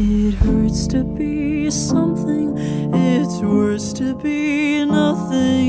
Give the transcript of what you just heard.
It hurts to be something, it's worse to be nothing.